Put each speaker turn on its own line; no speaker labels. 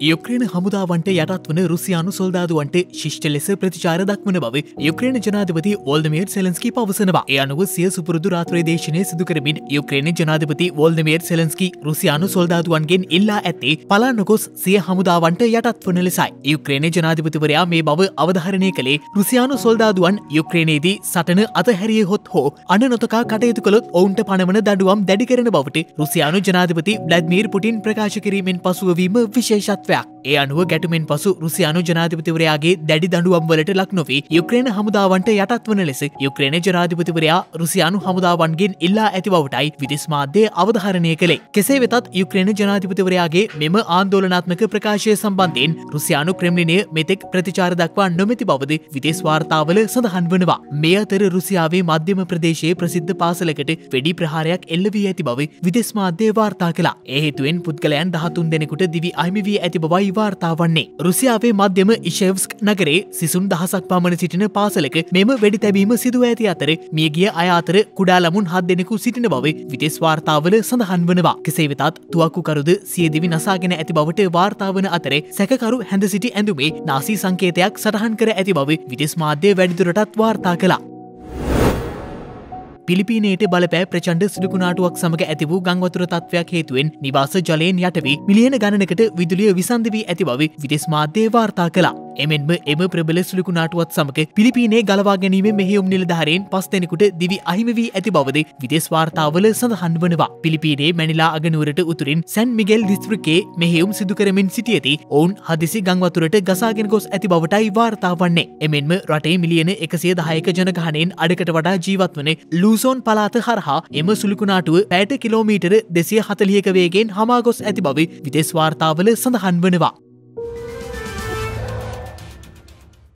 යුක්‍රේන හමුදාවන්ට යටත් වන රුසියානු සොල්දාදුවන්ට ශිෂ්ට ලෙස ප්‍රතිචාර දක්වන බව යුක්‍රේන ජනාධපති ඕල්දමේර් සෙලන්ස්කි පවසනවා. ඒ අනුව සිය සුපුරුදු රාත්‍රේ දේශනය සිදුකරමින් යුක්‍රේන ජනාධපති වෝල්දමේර් සෙලන්ස්කි රුසියානු සොල්දාදුවන්ගෙන් ඉල්ලා ඇත්තේ පලාන්නකොස් සිය හමුදාවන්ට යටත් වන ලෙසයි. යුක්‍රේන ජනාධපතිවරයා මේ බව අවධාරණය කළේ රුසියානු සොල්දාදුවන් යුක්‍රේනයේදී සටන අතහැරිය හොත් හෝ අන නොතකා කටයුතු කළොත් ඔවුන්ට පනවන දඩුවම් දැඩි කරන බවට රුසියානු ජනාධපති බ්ලඩ්මීර් පුටින් ප්‍රකාශ කිරීමෙන් පසුවවීම විශේෂත්වයක් ඒ අනුව ගැටුමෙන් පසු රුසියානු ජනාධිපතිවරයාගේ දැඩි දඩුවම් වලට ලක් නොවී යුක්‍රේන හමුදාවන්ට යටත් වන ලෙස යුක්‍රේන ජනාධිපතිවරයා රුසියානු හමුදාවන්ගෙන් ඉල්ලා ඇති බවටයි විදෙස් මාධ්‍ය අවධාරණය කළේ. කෙසේ වෙතත් යුක්‍රේන ජනාධිපතිවරයාගේ මෙම ආන්දෝලනාත්මක ප්‍රකාශය සම්බන්ධයෙන් රුසියානු ක්‍රම්ලිනය මෙතෙක් ප්‍රතිචාර දක්වා නොමැති බවද විදෙස් වාර්තාවල සඳහන් වනවා. මේ අතර රුසියාවේ මධ්‍යම ප්‍රදේශයේ ප්‍රසිද්ධ පාසලකට වෙඩි ප්‍රහාරයක් එල්ල වී ඇති බව විදෙස් මාධ්‍ය වාර්තා කලා ඒහෙතුවෙන් පුද්ගලයන් දහතුන් දෙනෙකුට දිවි අයිමි වී ඇති බවයි වාර්තා වන්නේ. රුසියාවේ මධ්‍යම ඉශෙව්ස්ක් නගරේ සිසුන් දහසක් පමණ සිටින පාසලක මෙම වෙඩි තැබීම සිදුව ඇති අතර මියගිය අය අතර කුඩා ළමුන් හත් දෙනෙකු සිටින බව විදෙස් වාර්තාවල සඳහන් වනවා. කෙසේ වෙතත් තුවක්කුකරුද සියදිවි නසාගෙන ඇති බවට වාර්තාවන අතරේ සැකකරු හැඳ සිටි ඇඳුමේ නාසී සංකේතයක් සටහන් කර ඇති බව විදෙස් මාධ්‍ය වැඩිදුරටත් වාර්තා කලා පිලිපීනයට බලපෑ ප්‍රචන්ඩ සිදුකුණාටුවක් සමඟ ඇති වූ ගංවතුර තත්වයක් හේතුවෙන් නිවාස ජලයෙන් යටවී මිලියන ගණනකට විදුලිය විසන්ධ වී ඇති බව විදෙස් මාධ්‍යය වාර්තා කලා එමෙන්ම එම ප්‍රබල සුළුකුණාටුවත් සමඟ පිලිපීනේ ගලවා ගැනීම මෙහියුම් නිලධාරයෙන් පස් දෙනෙකුට දිවි අහිම වී ඇති බවද විදෙස් වාර්තාවල සඳහන් වනවා. පිලිපීනේ මැනිලා අගනුවරට උතුරින් සැන් මිගෙල් දිස්ත්‍රිකේ මෙහෙයුම් සිදුකරමින් සිටියති ඔවුන් හදිසි ගංවතුරට ගසාගෙන ගොස් ඇති බවටයි වාර්තා වන්නේ. එමෙන්ම රටේ මිලියන එකසිය දහයක ජනගහනයෙන් අඩකට වඩා ජීවත් වන ලූසෝන් පලාත හරහා එම සුළුකුණාටුව පැයට කිලෝමීටර දෙසිය හතලියක වේගෙන් හමාගොස් ඇති බව විදෙස් වාර්තාවල සඳහන් වනවා.